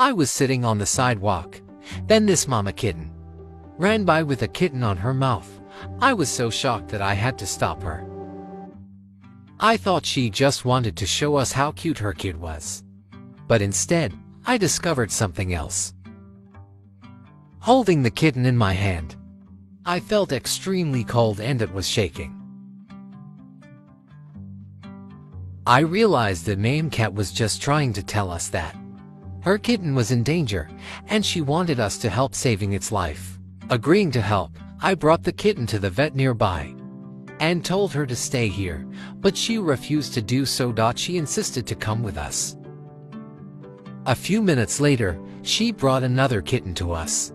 I was sitting on the sidewalk. Then this mama kitten ran by with a kitten on her mouth. I was so shocked that I had to stop her. I thought she just wanted to show us how cute her kid was. But instead, I discovered something else. Holding the kitten in my hand, I felt extremely cold and it was shaking. I realized that Mame Cat was just trying to tell us that her kitten was in danger and she wanted us to help saving its life. Agreeing to help, I brought the kitten to the vet nearby and told her to stay here, but she refused to do so. She insisted to come with us. A few minutes later, she brought another kitten to us.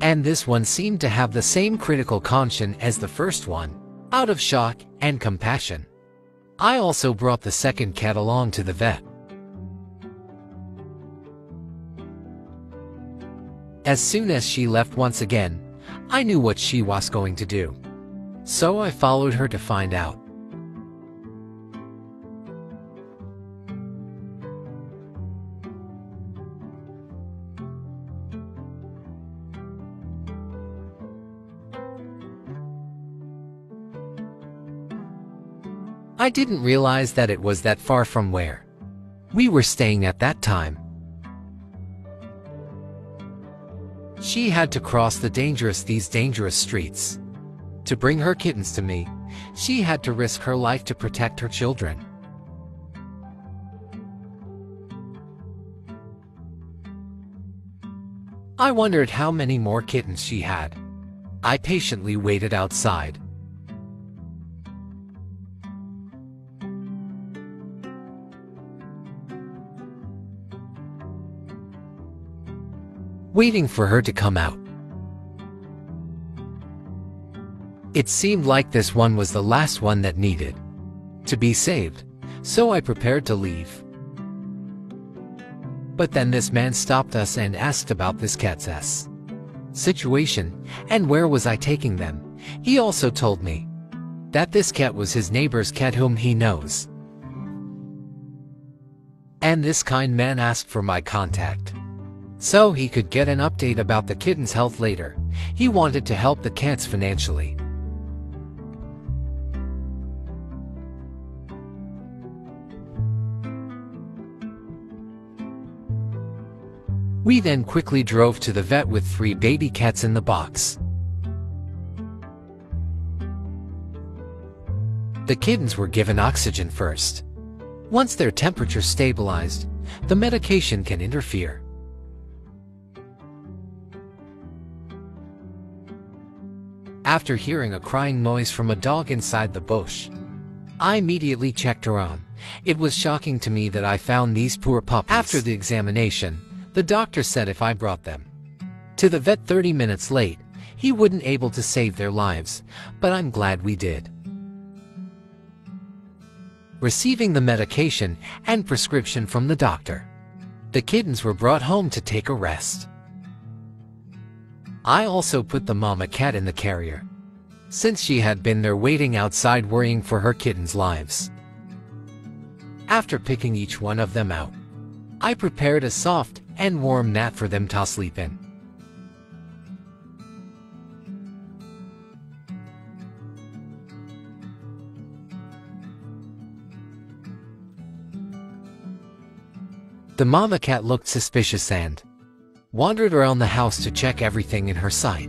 And this one seemed to have the same critical conscience as the first one, out of shock and compassion. I also brought the second cat along to the vet. As soon as she left once again, I knew what she was going to do. So I followed her to find out. I didn't realize that it was that far from where we were staying at that time. She had to cross the dangerous these dangerous streets. To bring her kittens to me, she had to risk her life to protect her children. I wondered how many more kittens she had. I patiently waited outside. Waiting for her to come out. It seemed like this one was the last one that needed to be saved, so I prepared to leave. But then this man stopped us and asked about this cat's ass situation and where was I taking them. He also told me that this cat was his neighbor's cat whom he knows. And this kind man asked for my contact so he could get an update about the kitten's health later. He wanted to help the cats financially. We then quickly drove to the vet with three baby cats in the box. The kittens were given oxygen first. Once their temperature stabilized, the medication can interfere. After hearing a crying noise from a dog inside the bush. I immediately checked around. It was shocking to me that I found these poor puppies. After the examination, the doctor said if I brought them to the vet 30 minutes late, he wouldn't able to save their lives, but I'm glad we did. Receiving the medication and prescription from the doctor, the kittens were brought home to take a rest. I also put the mama cat in the carrier, since she had been there waiting outside worrying for her kittens' lives. After picking each one of them out, I prepared a soft and warm mat for them to sleep in. The mama cat looked suspicious and wandered around the house to check everything in her sight.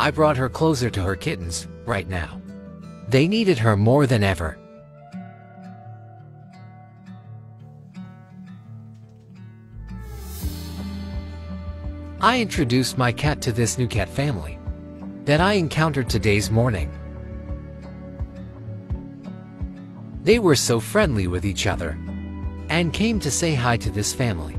I brought her closer to her kittens, right now. They needed her more than ever. I introduced my cat to this new cat family that I encountered today's morning. They were so friendly with each other and came to say hi to this family.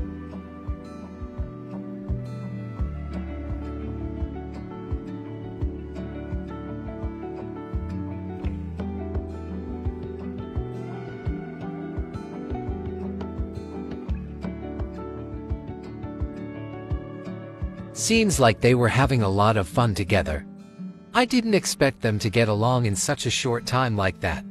Seems like they were having a lot of fun together. I didn't expect them to get along in such a short time like that.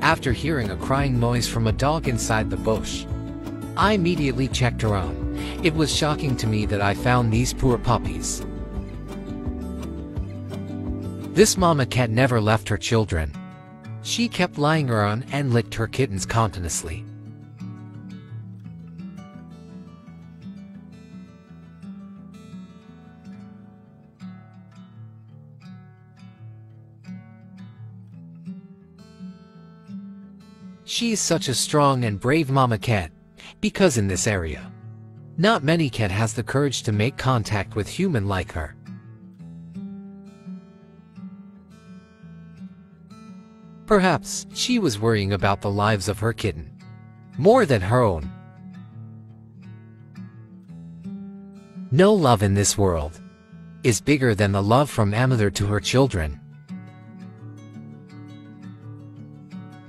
After hearing a crying noise from a dog inside the bush, I immediately checked around. It was shocking to me that I found these poor puppies. This mama cat never left her children. She kept lying around and licked her kittens continuously. She is such a strong and brave mama cat, because in this area, not many cat has the courage to make contact with human like her. Perhaps she was worrying about the lives of her kitten, more than her own. No love in this world is bigger than the love from a mother to her children.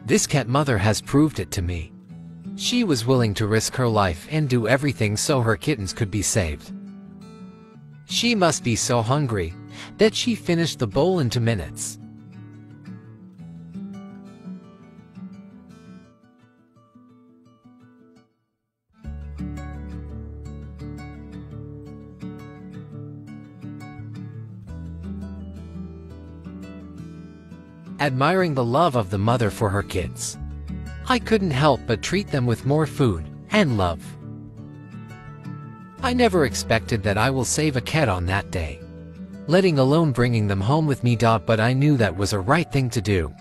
This cat mother has proved it to me. She was willing to risk her life and do everything so her kittens could be saved. She must be so hungry that she finished the bowl in two minutes. Admiring the love of the mother for her kids. I couldn't help but treat them with more food and love. I never expected that I will save a cat on that day, letting alone bringing them home with me. But I knew that was a right thing to do.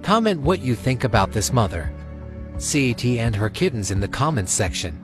Comment what you think about this mother, CAT and her kittens in the comments section.